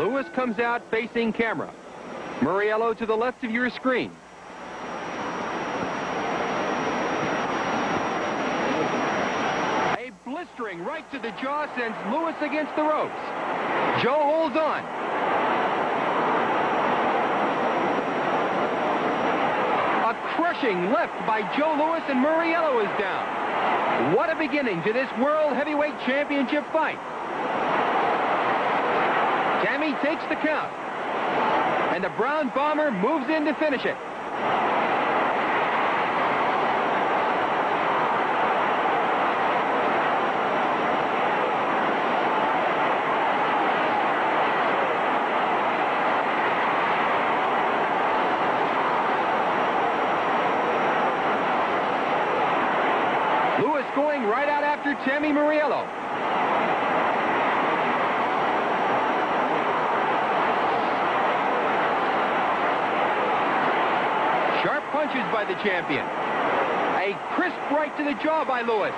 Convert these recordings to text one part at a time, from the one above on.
Louis comes out facing camera. Mauriello to the left of your screen. A blistering right to the jaw sends Louis against the ropes. Joe holds on. A crushing left by Joe Louis and Mauriello is down. What a beginning to this World Heavyweight Championship fight. Tami takes the count. And the Brown Bomber moves in to finish it. Louis going right out after Tami Mauriello. Punches by the champion. A crisp right to the jaw by Louis.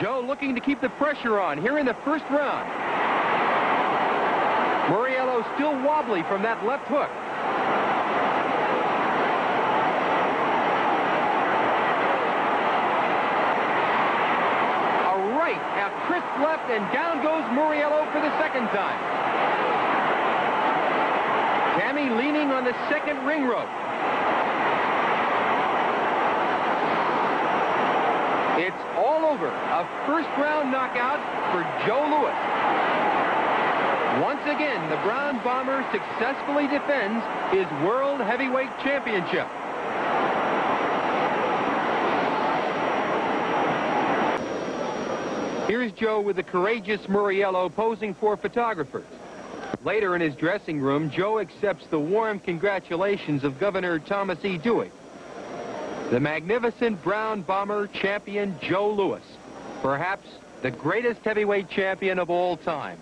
Joe looking to keep the pressure on here in the first round. Mauriello still wobbly from that left hook. A right, a crisp left, and down goes Mauriello for the second time. Tami leaning on the second ring rope. It's all over. A first round knockout for Joe Louis. Once again, the Brown Bomber successfully defends his World Heavyweight Championship. Here's Joe with the courageous Mauriello posing for photographers. Later in his dressing room, Joe accepts the warm congratulations of Governor Thomas E. Dewey. The magnificent Brown Bomber champion Joe Louis, perhaps the greatest heavyweight champion of all time.